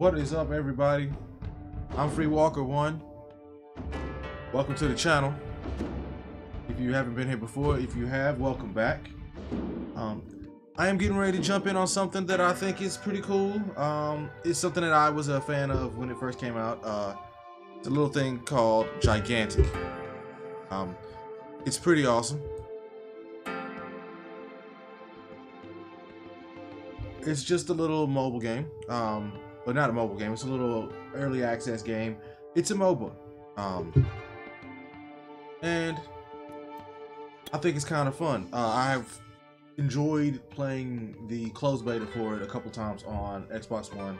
What is up, everybody? I'm Free Walker One. Welcome to the channel. If you haven't been here before, if you have, welcome back. Um, I am getting ready to jump in on something that I think is pretty cool. Um, it's something that I was a fan of when it first came out. Uh, it's a little thing called Gigantic. Um, it's pretty awesome. It's just a little mobile game. Um, not a mobile game. It's a little early access game. It's a MOBA. Um, and I think it's kind of fun. Uh, I've enjoyed playing the closed beta for it a couple times on Xbox One.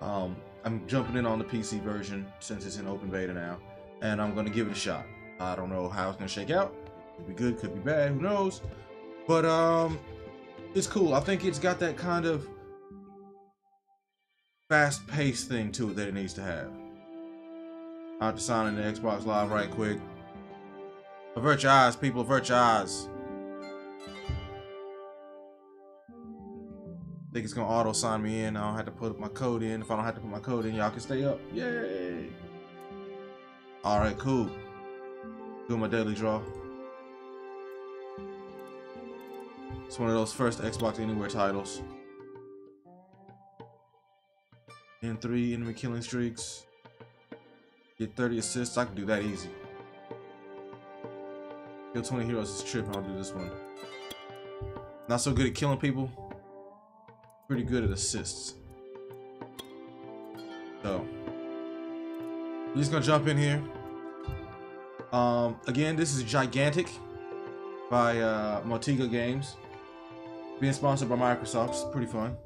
Um, I'm jumping in on the PC version since it's in open beta now, and I'm going to give it a shot. I don't know how it's going to shake out. Could be good, could be bad, who knows? But um, it's cool. I think it's got that kind of fast-paced thing to it that it needs to have. I have to sign in the Xbox Live right quick. Avert your eyes, people. Avert your eyes. think it's gonna auto sign me in. I don't have to put my code in. If I don't have to put my code in, y'all can stay up. Yay! All right, cool. Do my daily draw. It's one of those first Xbox Anywhere titles. In three enemy killing streaks. Get 30 assists. I can do that easy. Kill 20 heroes is tripping. I'll do this one. Not so good at killing people. Pretty good at assists. So, I'm just gonna jump in here. Um, again, this is Gigantic by uh, Motiga Games. Being sponsored by Microsoft. It's pretty fun.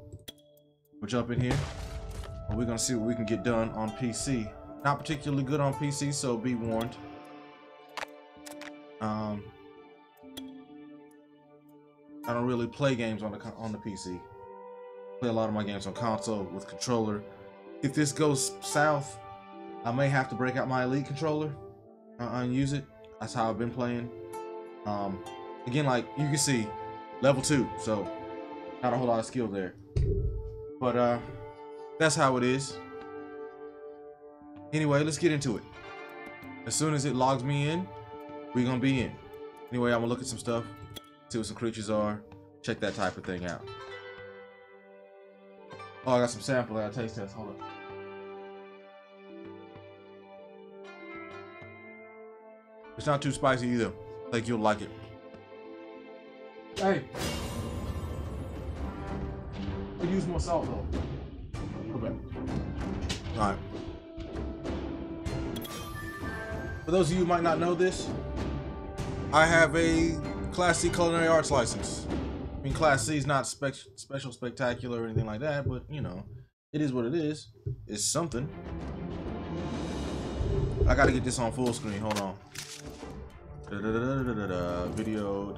We'll jump in here. And we're gonna see what we can get done on PC. Not particularly good on PC, so be warned. Um, I don't really play games on the on the PC. Play a lot of my games on console with controller. If this goes south, I may have to break out my Elite controller and use it. That's how I've been playing. Um, again, like you can see, level two, so not a whole lot of skill there. But uh, that's how it is. Anyway, let's get into it. As soon as it logs me in, we're gonna be in. Anyway, I'm gonna look at some stuff, see what some creatures are, check that type of thing out. Oh, I got some sample. I got taste test. Hold up. It's not too spicy either. I think you'll like it. Hey. Could use more salt though. Alright. For those of you who might not know this, I have a Class C culinary arts license. I mean, Class C is not spe special, spectacular, or anything like that, but you know, it is what it is. It's something. I gotta get this on full screen. Hold on. Video.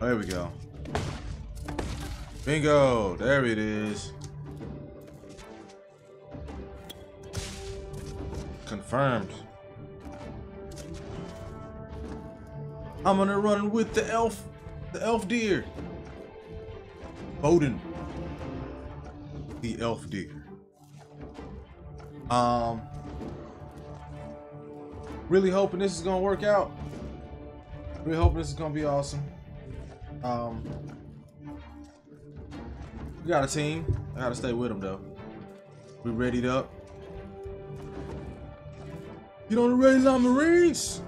Oh, there we go. Bingo! There it is. Confirmed. I'm gonna run with the elf, the elf deer. Voden. The elf deer. Um, really hoping this is gonna work out. Really hoping this is gonna be awesome. Um, we got a team. I gotta stay with them though. We readied up. Get on the ready line, Marines!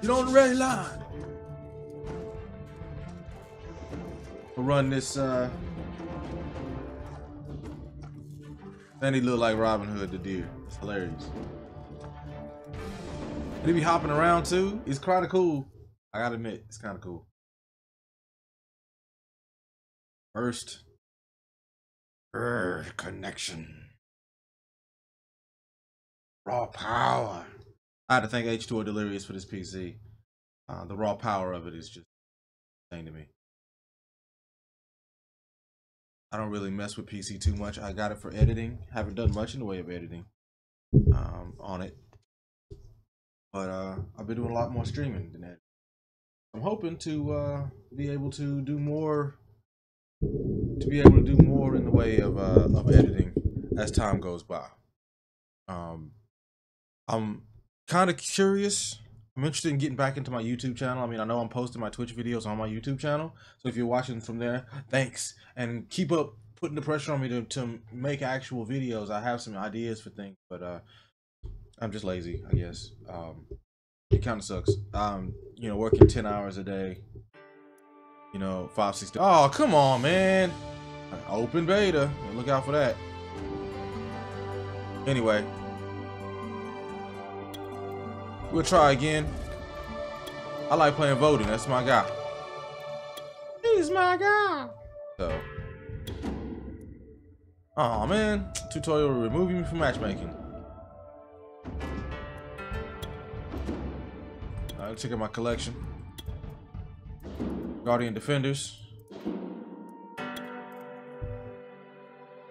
Get on the ready line! We'll run this, uh... Then he look like Robin Hood the deer. It's hilarious. And he be hopping around too. It's kind of cool. I gotta admit, it's kind of cool. First, Earth connection. Raw power. I had to thank H2O Delirious for this PC. Uh, the raw power of it is just thing to me. I don't really mess with PC too much. I got it for editing. Haven't done much in the way of editing um, on it. But uh, I've been doing a lot more streaming than that. I'm hoping to uh, be able to do more to be able to do more in the way of uh, of editing as time goes by. Um, I'm kind of curious. I'm interested in getting back into my YouTube channel. I mean, I know I'm posting my Twitch videos on my YouTube channel, so if you're watching from there, thanks and keep up putting the pressure on me to to make actual videos. I have some ideas for things, but uh, I'm just lazy, I guess. Um, it kind of sucks. Um, you know, working ten hours a day. You know, five, six. Oh, come on, man. Open beta. Look out for that. Anyway, we'll try again. I like playing Voden. That's my guy. He's my guy. So. Oh man, tutorial removing me from matchmaking. Alright, check out my collection. Guardian Defenders.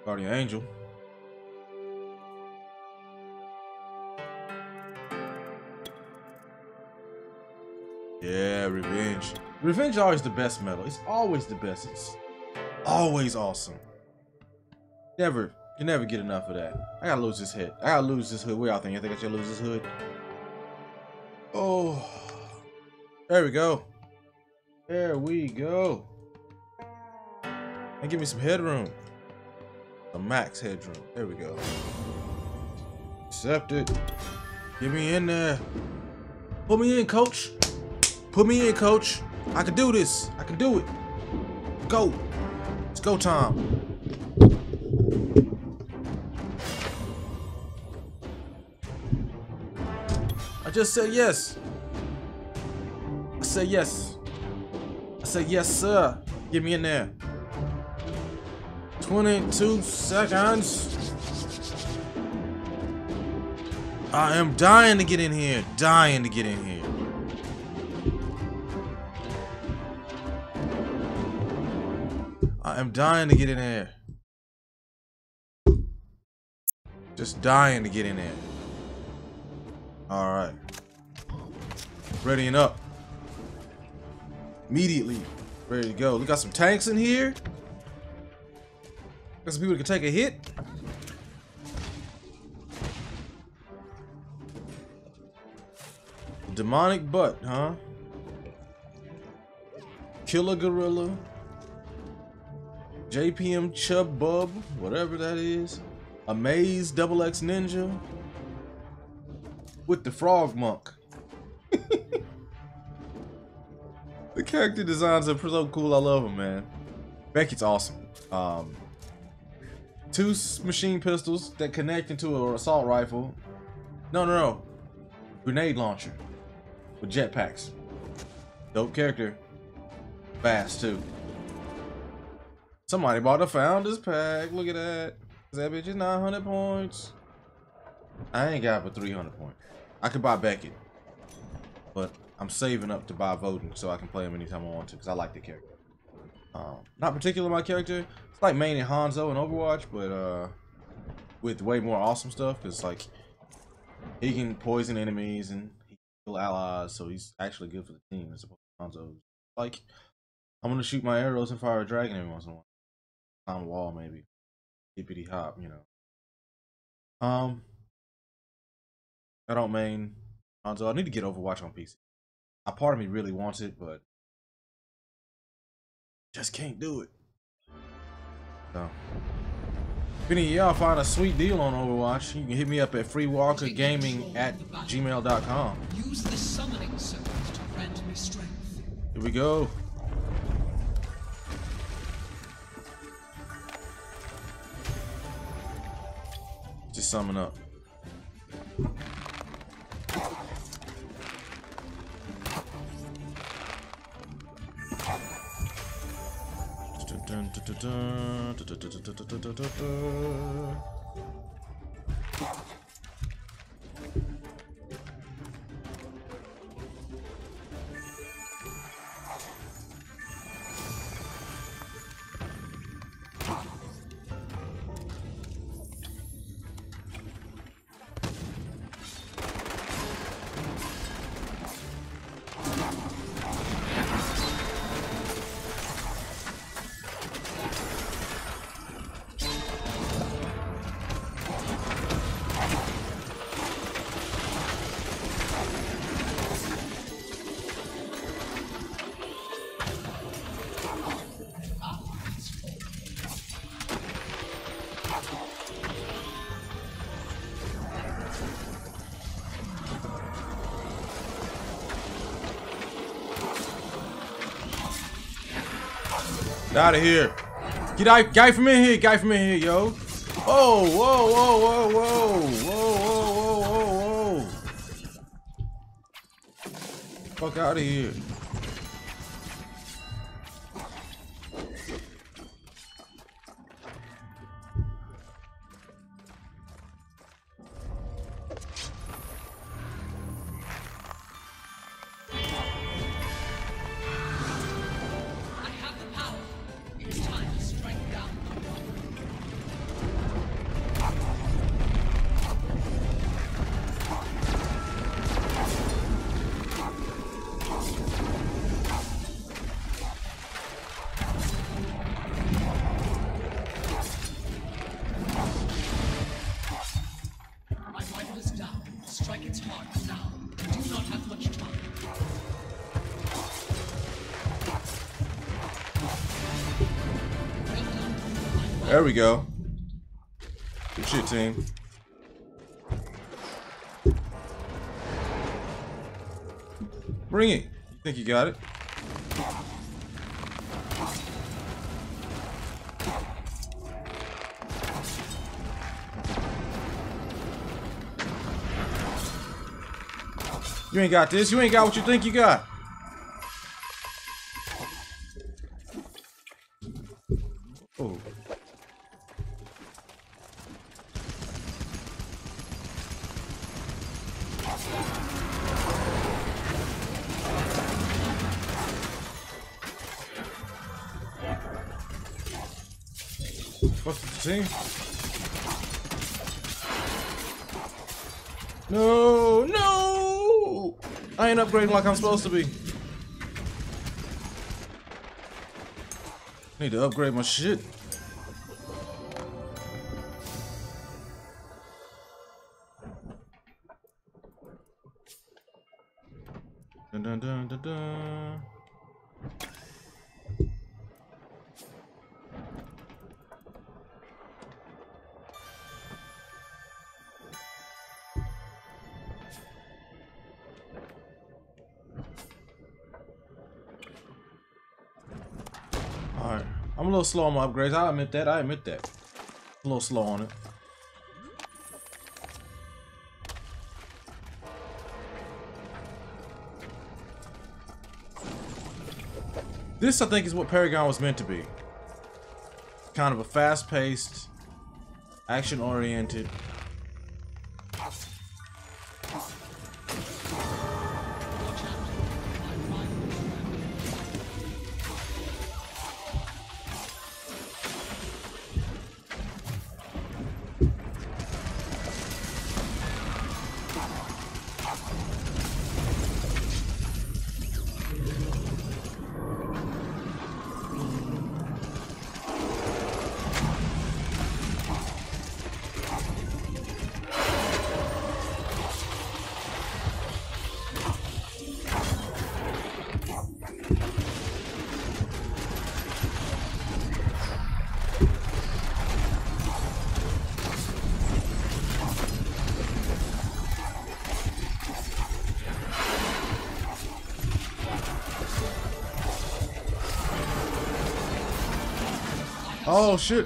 Guardian Angel. Yeah, Revenge. Revenge always the best metal. It's always the best. It's always awesome. Never, you never get enough of that. I gotta lose this head. I gotta lose this hood. Where y'all think? I think I should lose this hood. Oh, there we go. There we go. And give me some headroom. A max headroom. There we go. Accept it. Get me in there. Put me in, coach. Put me in, coach. I can do this. I can do it. Go. It's go time. I just said yes. I said yes. Said yes, sir. Get me in there. 22 seconds. I am dying to get in here. Dying to get in here. I am dying to get in here. Just dying to get in there. Alright. Readying up. Immediately. Ready to go. We got some tanks in here. Got some people that can take a hit. Demonic butt, huh? Killer gorilla. JPM Chub Bub, whatever that is. Amaze Double X Ninja. With the Frog Monk. The character designs are so cool. I love them, man. Becky's awesome. Um, two machine pistols that connect into an assault rifle. No, no, no. Grenade launcher with jetpacks. Dope character. Fast, too. Somebody bought a Founders Pack. Look at that. That bitch is 900 points. I ain't got but 300 points. I could buy Beckett. But I'm saving up to buy Voden so I can play him anytime I want to because I like the character. Um, not particular my character. It's like mainly Hanzo in Overwatch, but uh, with way more awesome stuff because like he can poison enemies and kill allies, so he's actually good for the team as opposed to Hanzo. Like I'm gonna shoot my arrows and fire a dragon every once in a while on wall maybe. Hippity hop, you know. Um I don't main Hanzo. I need to get Overwatch on PC. A part of me really wants it, but just can't do it. So if any of y'all find a sweet deal on Overwatch, you can hit me up at freewalkergaming at gmail.com. Use the summoning circuit to grant me strength. Here we go. Just summon up. Dun, dun, dun, out of here. Get out, guy from in here, guy from in here, yo. Oh, whoa, whoa, whoa, whoa, whoa, whoa, whoa, whoa, whoa. Fuck out of here. There we go. Good shit, team. Bring it. You think you got it? You ain't got this. You ain't got what you think you got. Team? No, no! I ain't upgrading like I'm supposed to be. Need to upgrade my shit. A little slow on my upgrades. I admit that. I admit that. A little slow on it. This, I think, is what Paragon was meant to be. Kind of a fast-paced, action-oriented. Oh shit.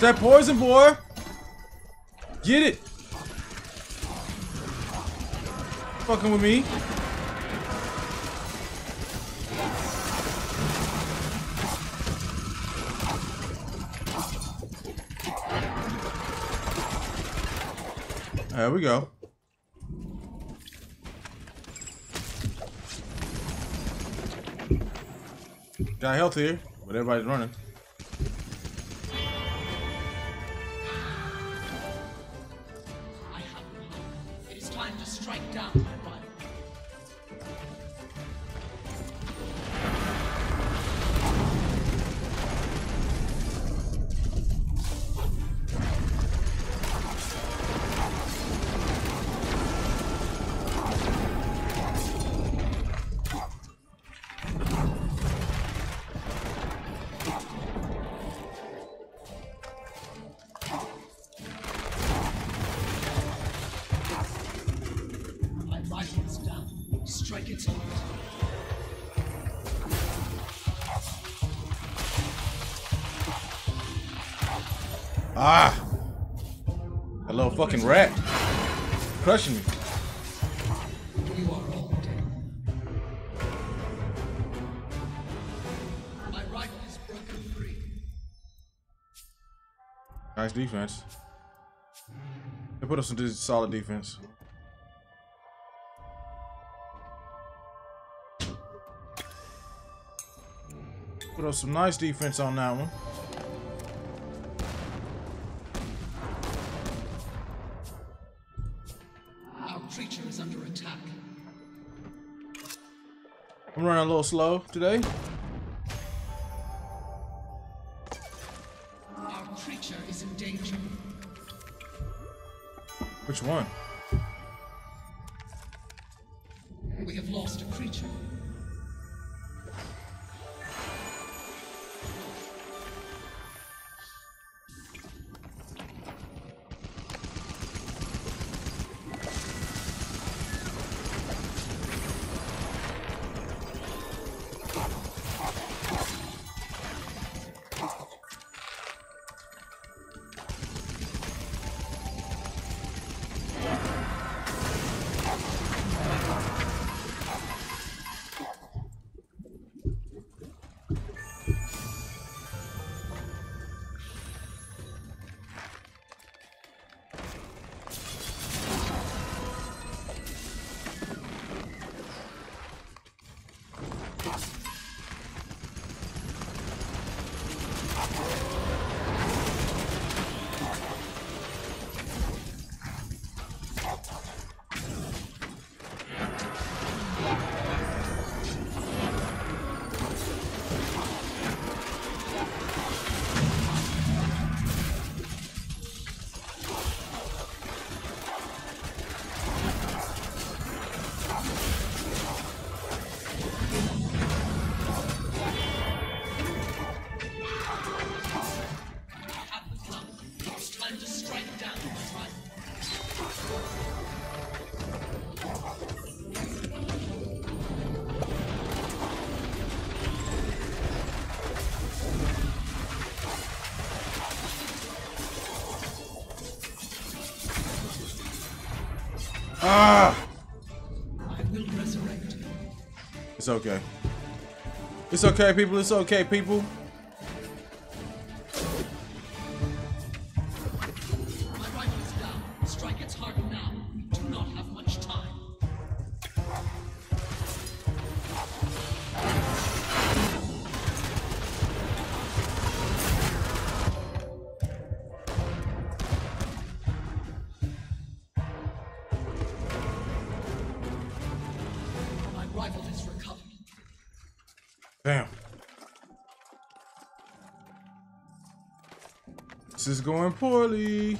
That poison, boy? Get it. Fucking with me. There we go. got health here, but everybody's running. Ah! That little fucking rat. Crushing me. Nice defense. They put up some solid defense. Put up some nice defense on that one. Our creature is under attack. I'm running a little slow today. Our creature is in danger. Which one? It's okay. It's okay, people. It's okay, people. Is going poorly.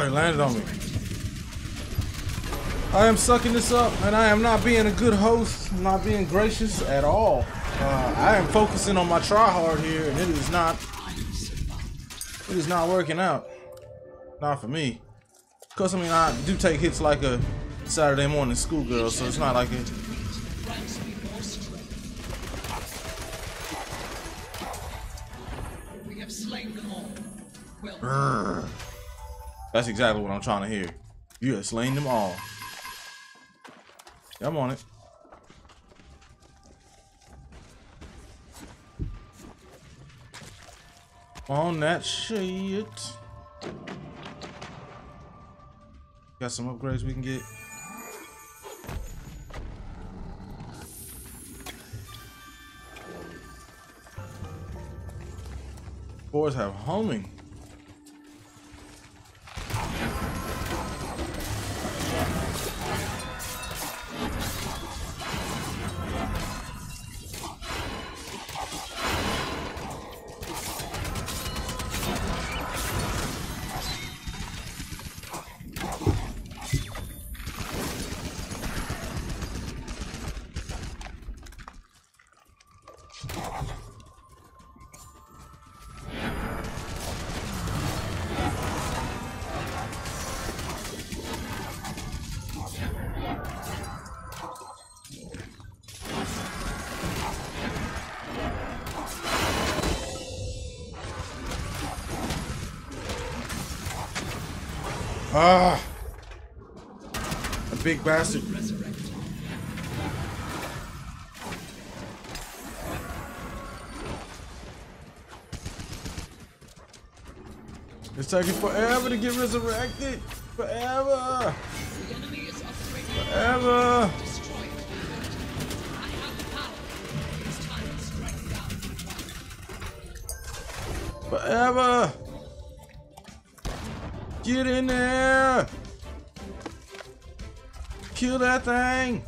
Alright, landed on me. I am sucking this up, and I am not being a good host. Not being gracious at all. Uh, I am focusing on my try hard here, and it is not. It is not working out. Not for me. Cause I mean, I do take hits like a Saturday morning schoolgirl, so it's not like it. Grants me more strength. We have slain them all. Well. That's exactly what I'm trying to hear. You have slain them all. Yeah, I'm on it. On that shit. Got some upgrades we can get. Boys have homing. Ah! A big bastard. It's taking forever to get resurrected. Forever. Forever. Destroy Get in there. Kill that thing.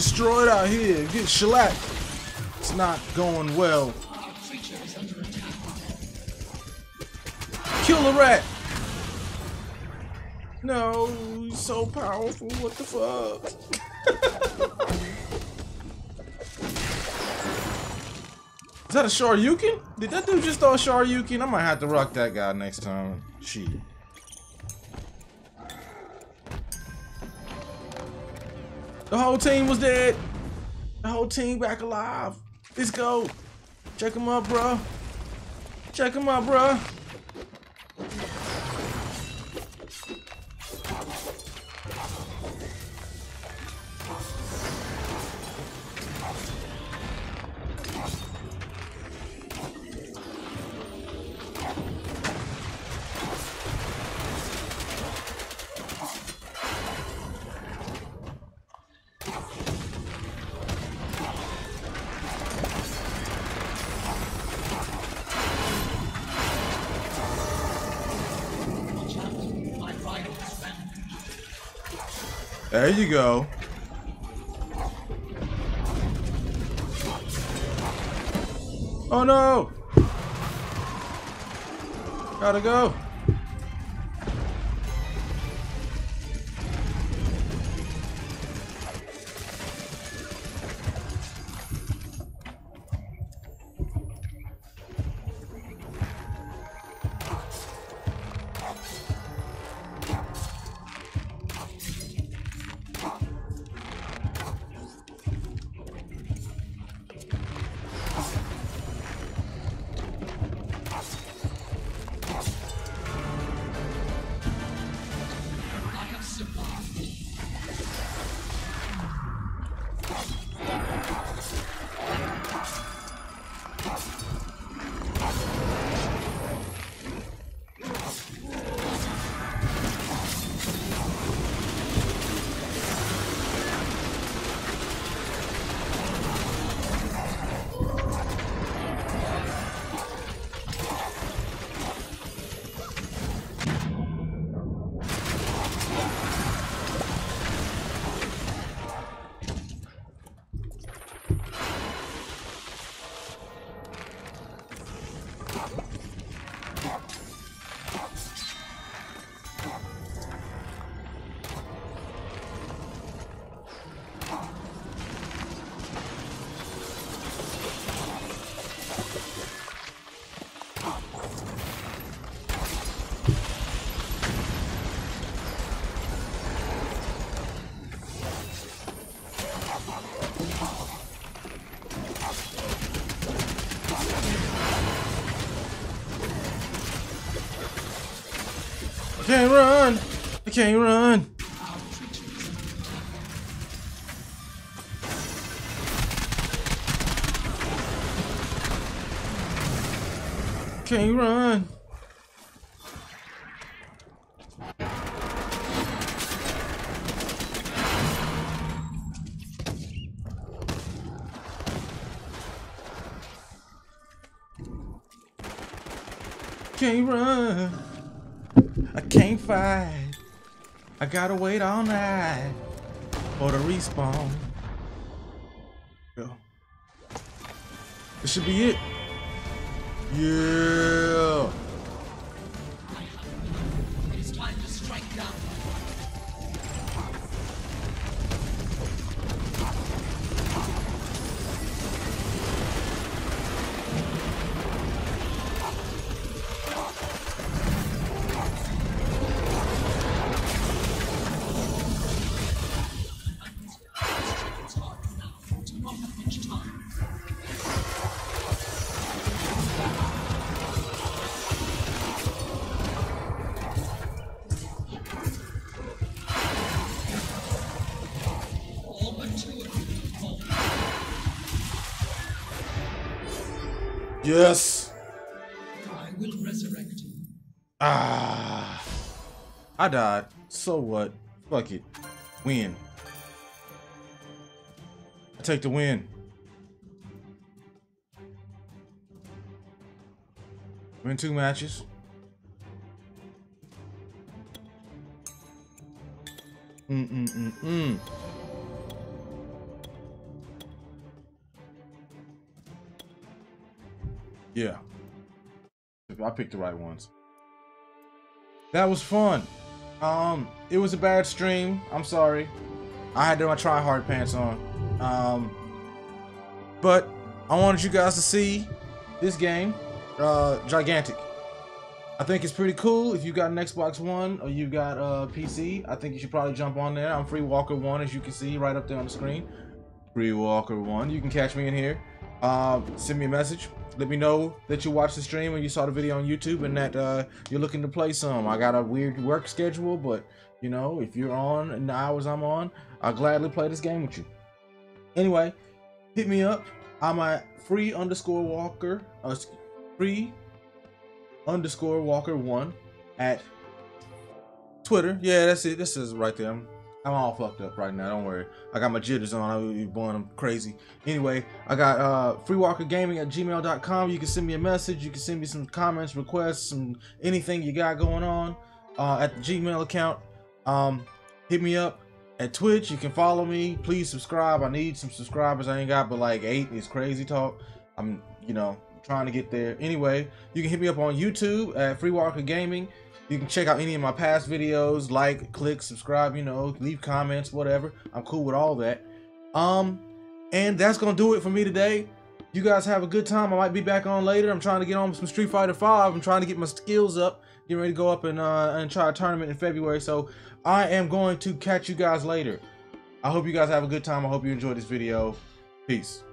Destroyed out here. Get shellacked. It's not going well. Kill the rat. No, he's so powerful. What the fuck? Is that a Shoryuken? Did that dude just throw a Shoryuken? I might have to rock that guy next time. Shit. The whole team was dead. The whole team back alive. Let's go. Check him out, bro. Check him out, bro. There you go. Oh no! Gotta go. I can't run. Can't run. Can't run. I can't fight. Gotta wait all night for the respawn. Go. This should be it. Yeah. Yes. I will resurrect you. Ah. I died. So what? Fuck it. Win. I take the win. Win two matches. Mm Yeah. I picked the right ones. That was fun. Um, it was a bad stream. I'm sorry. I had my try hard pants on. Um, but I wanted you guys to see this game. Uh, gigantic. I think it's pretty cool. If you got an Xbox One or you got a PC, I think you should probably jump on there. I'm Free Walker One, as you can see right up there on the screen. Free Walker One. You can catch me in here. Um, send me a message. Let me know that you watched the stream and you saw the video on YouTube and that uh, you're looking to play some. I got a weird work schedule, but you know, if you're on the hours I'm on, I'll gladly play this game with you. Anyway, hit me up. I'm at free underscore walker, uh, free underscore walker one at Twitter. Yeah, that's it. This is right there. I'm, all fucked up right now. Don't worry. I got my jitters on. I will be born. I'm crazy. Anyway, I got uh, freewalkergaming at gmail.com. You can send me a message. You can send me some comments, requests, some anything you got going on uh, at the Gmail account. Um, hit me up at Twitch. You can follow me. Please subscribe. I need some subscribers. I ain't got but like eight. It's crazy talk. I'm, you know, trying to get there. Anyway, you can hit me up on YouTube at Free Walker Gaming. You can check out any of my past videos, like, click, subscribe, you know, leave comments, whatever. I'm cool with all that. Um, and that's gonna do it for me today. You guys have a good time. I might be back on later. I'm trying to get on some Street Fighter 5. I'm trying to get my skills up. Getting ready to go up and uh and try a tournament in February. So I am going to catch you guys later. I hope you guys have a good time. I hope you enjoyed this video. Peace.